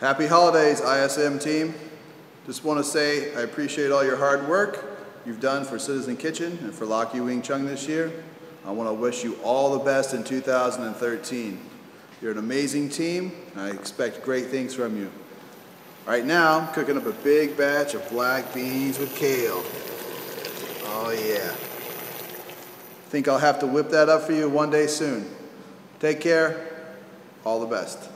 Happy holidays, ISM team. Just want to say I appreciate all your hard work you've done for Citizen Kitchen and for Lockheed Wing Chun this year. I want to wish you all the best in 2013. You're an amazing team, and I expect great things from you. Right now, I'm cooking up a big batch of black beans with kale. Oh yeah. Think I'll have to whip that up for you one day soon. Take care. All the best.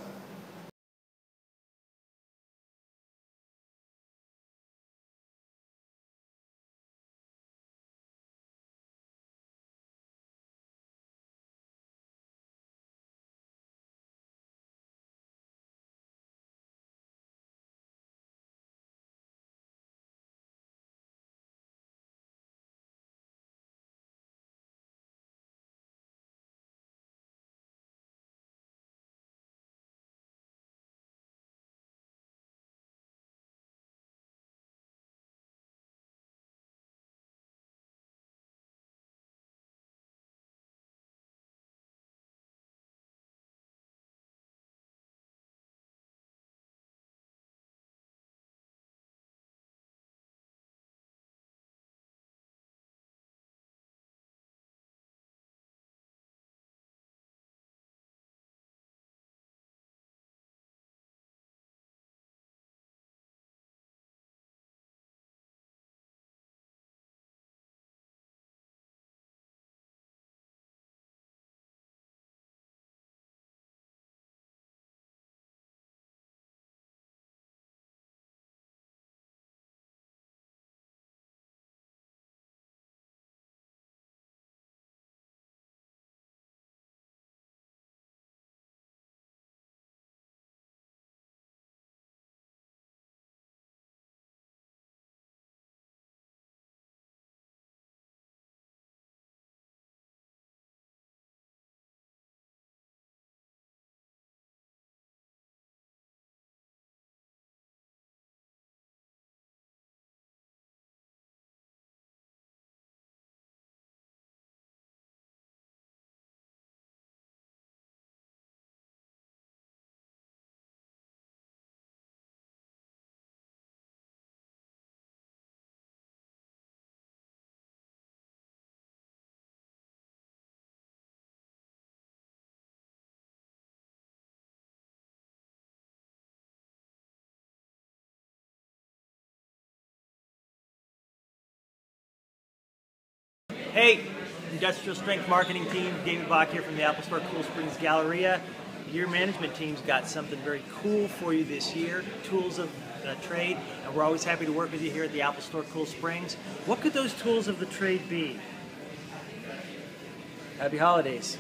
Hey, Industrial Strength Marketing Team, David Bach here from the Apple Store Cool Springs Galleria. Your management team's got something very cool for you this year, tools of uh, trade, and we're always happy to work with you here at the Apple Store Cool Springs. What could those tools of the trade be? Happy holidays.